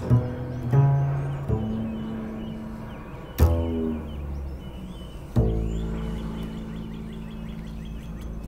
So.